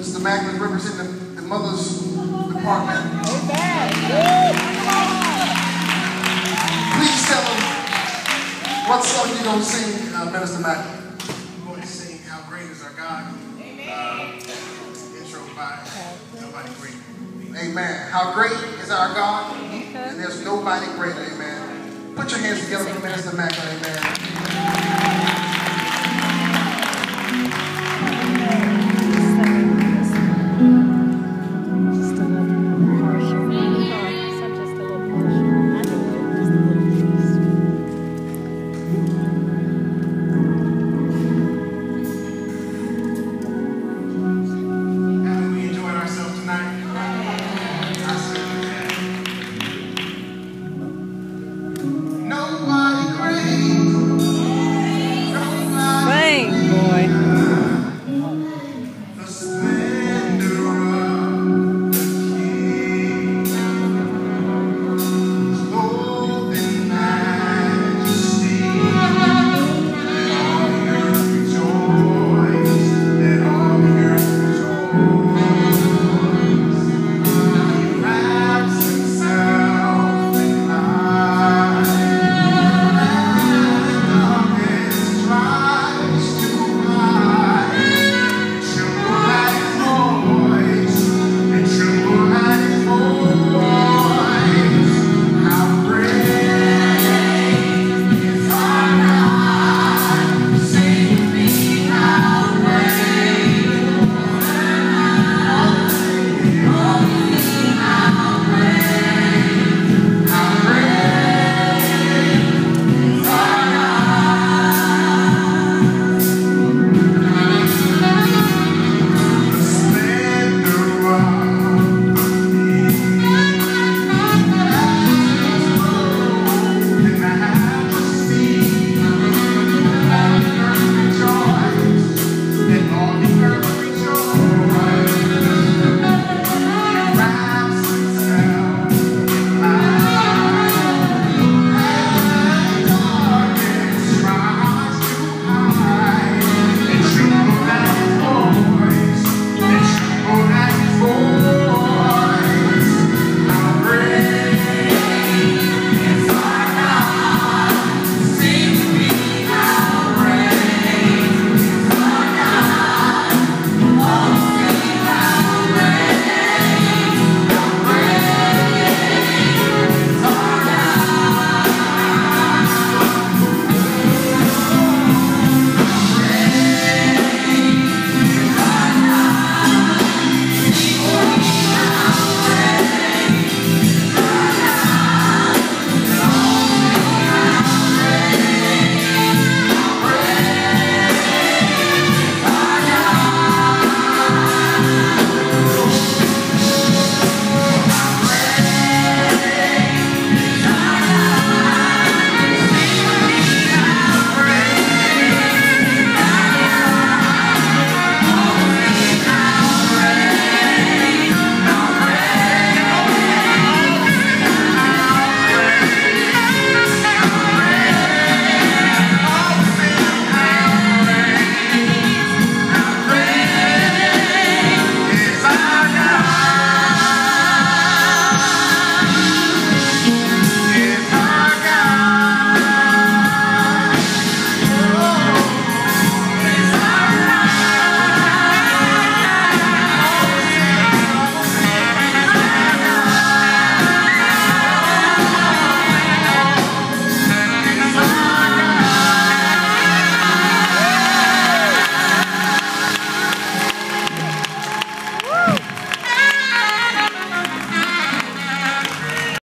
Mr. Macklin representing the, the Mother's Department. Please tell them what song you're going to sing, uh, Minister Macklin. We're going to sing How Great Is Our God. Uh, intro by Nobody Great. Amen. How great is our God, and there's nobody greater. Amen. Put your hands together for Minister Macklin. Amen.